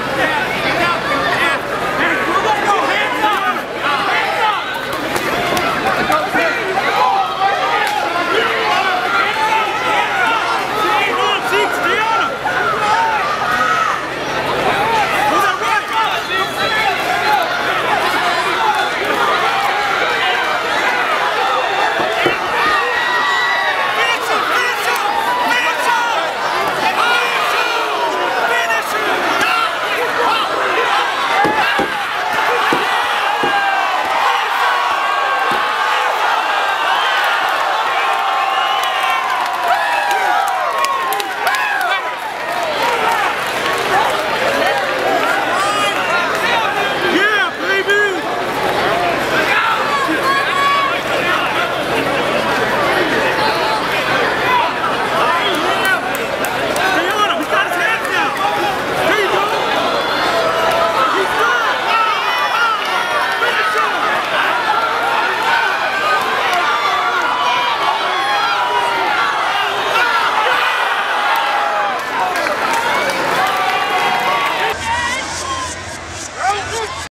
Yeah.